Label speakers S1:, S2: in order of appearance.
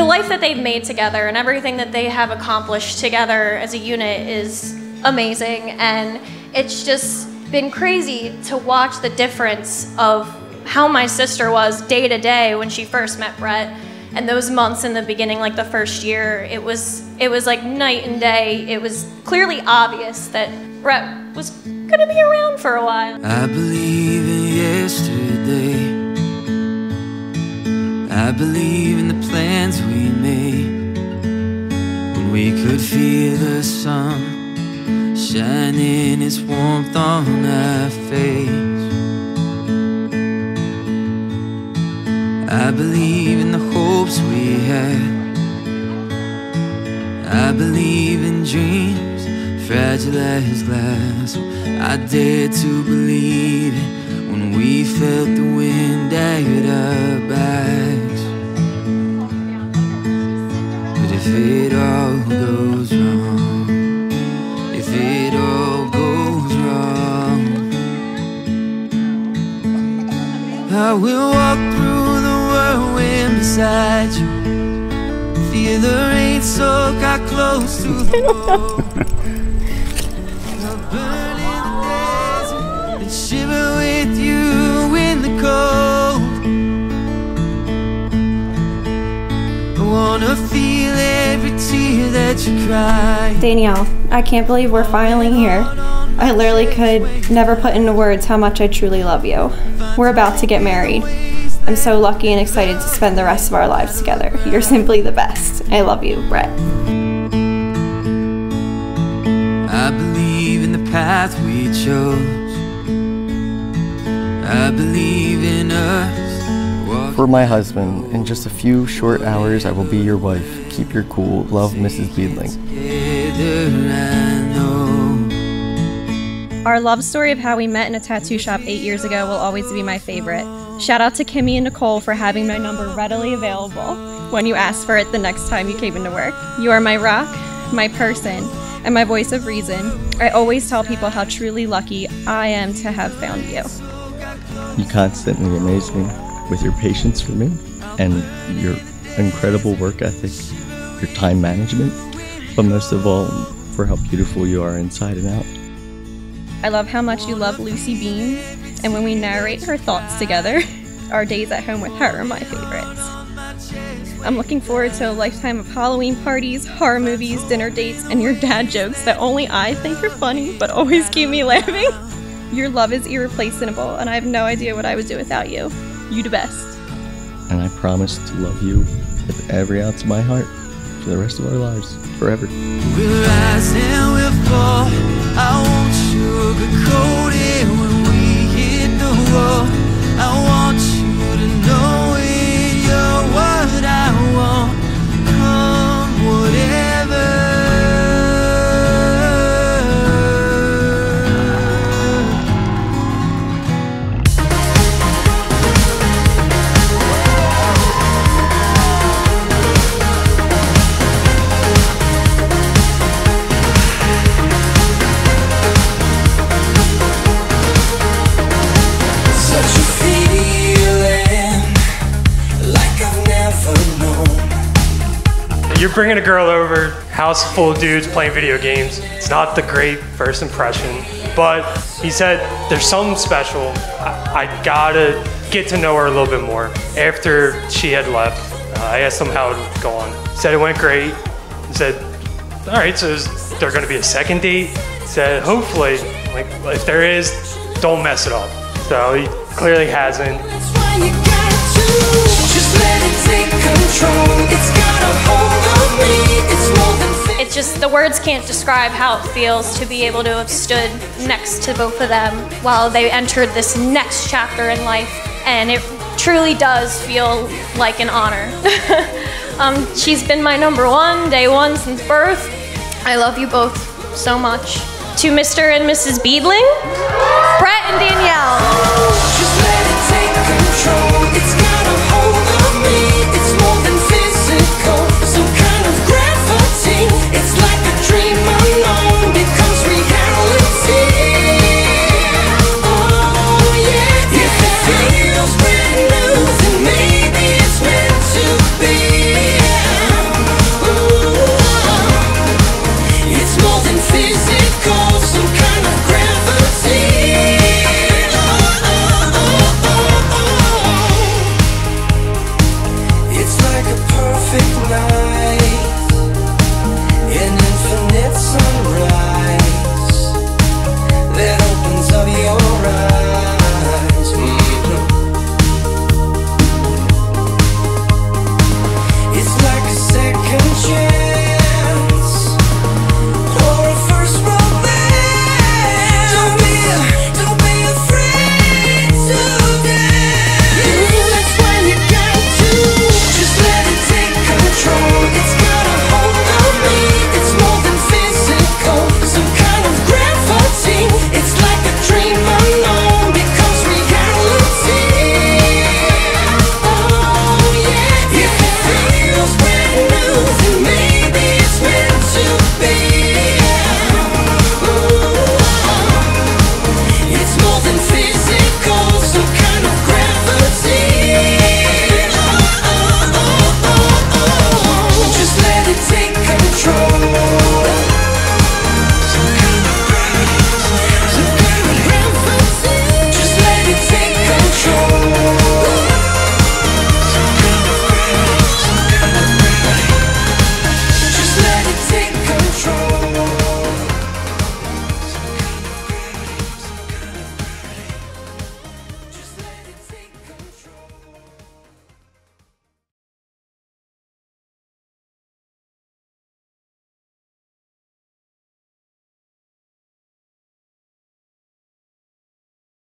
S1: the life that they've made together and everything that they have accomplished together as a unit is amazing. And it's just been crazy to watch the difference of how my sister was day to day when she first met Brett. And those months in the beginning, like the first year, it was it was like night and day. It was clearly obvious that Brett was gonna be around for a while.
S2: I believe in yesterday. I believe in the plans we made when we could feel the sun shining its warmth on our face. I believe in the hopes we had. I believe in dreams fragile as glass. I dare to believe it when we felt the wind at our backs. It all goes wrong, if it all goes wrong, I will walk through the whirlwind beside you. Feel the rain soak our close to the bone. I'll burn in the desert and shiver with you
S3: Danielle, I can't believe we're finally here. I literally could never put into words how much I truly love you. We're about to get married. I'm so lucky and excited to spend the rest of our lives together. You're simply the best. I love you, Brett.
S2: I believe in the path we chose. I believe in us.
S4: For my husband, in just a few short hours, I will be your wife. Keep your cool. Love, Mrs. Beedling.
S2: together, I know.
S3: Our love story of how we met in a tattoo shop eight years ago will always be my favorite. Shout out to Kimmy and Nicole for having my number readily available when you asked for it the next time you came into work. You are my rock, my person, and my voice of reason. I always tell people how truly lucky I am to have found you.
S4: You constantly amaze me with your patience for me and your incredible work ethic, your time management, but most of all, for how beautiful you are inside and out.
S3: I love how much you love Lucy Bean, and when we narrate her thoughts together, our days at home with her are my favorites. I'm looking forward to a lifetime of Halloween parties, horror movies, dinner dates, and your dad jokes that only I think are funny but always keep me laughing. Your love is irreplaceable, and I have no idea what I would do without you. You the best.
S4: And I promise to love you with every ounce of my heart for the rest of our lives, forever.
S2: We'll rise and we'll fall. I won't sugarcoat it when we hit the wall. You're
S5: bringing a girl over, house full of dudes playing video games. It's not the great first impression, but he said there's something special. I, I gotta get to know her a little bit more. After she had left, uh, I asked him how it had gone. Said it went great. He said, all right, so is there gonna be a second date? Said, hopefully. Like, if there is, don't mess it up. So he clearly hasn't.
S2: Just let it take control. Hold on
S1: It's just the words can't describe how it feels to be able to have stood next to both of them while they entered this next chapter in life. And it truly does feel like an honor. um, she's been my number one, day one since birth. I love you both so much. To Mr. and Mrs. Beedling, Brett and Danielle.